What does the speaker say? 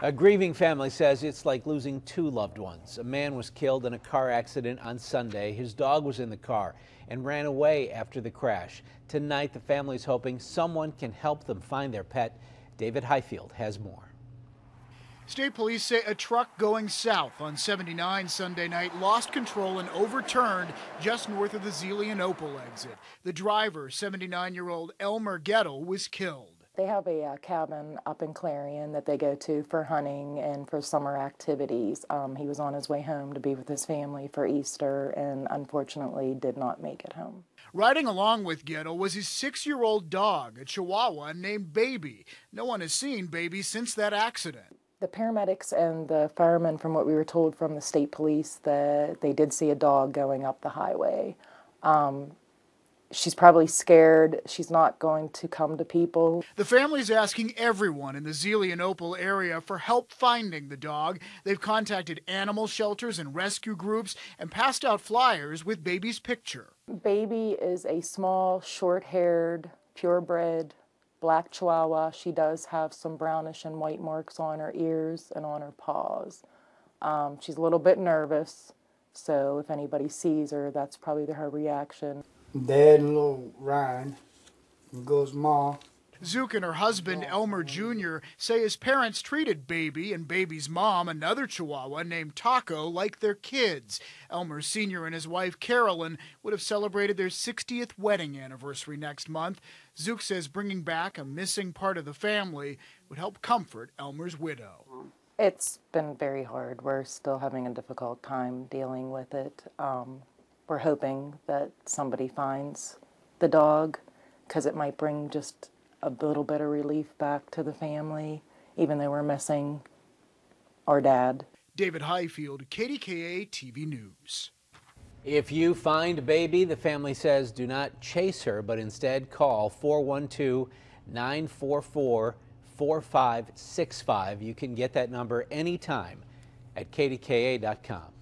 A grieving family says it's like losing two loved ones. A man was killed in a car accident on Sunday. His dog was in the car and ran away after the crash. Tonight, the family is hoping someone can help them find their pet. David Highfield has more. State police say a truck going south on 79 Sunday night lost control and overturned just north of the Zelienople exit. The driver, 79 year old Elmer Goettel, was killed. They have a uh, cabin up in Clarion that they go to for hunting and for summer activities. Um, he was on his way home to be with his family for Easter and unfortunately did not make it home. Riding along with Goettel was his six year old dog, a Chihuahua named Baby. No one has seen Baby since that accident. The paramedics and the firemen, from what we were told from the state police, that they did see a dog going up the highway. Um, she's probably scared she's not going to come to people. The family's asking everyone in the Zelienople area for help finding the dog. They've contacted animal shelters and rescue groups and passed out flyers with Baby's picture. Baby is a small, short-haired, purebred black chihuahua. She does have some brownish and white marks on her ears and on her paws. Um, she's a little bit nervous, so if anybody sees her, that's probably her reaction. Dad and little Ryan goes Ma. Zuke and her husband, Elmer Jr., say his parents treated Baby and Baby's mom, another Chihuahua named Taco, like their kids. Elmer Sr. and his wife, Carolyn, would have celebrated their 60th wedding anniversary next month. Zuke says bringing back a missing part of the family would help comfort Elmer's widow. It's been very hard. We're still having a difficult time dealing with it. Um, we're hoping that somebody finds the dog because it might bring just a little bit of relief back to the family, even though we're missing our dad. David Highfield, KDKA TV News. If you find baby, the family says do not chase her, but instead call 412 944 4565. You can get that number anytime at kdka.com.